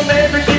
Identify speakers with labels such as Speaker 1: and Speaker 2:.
Speaker 1: from every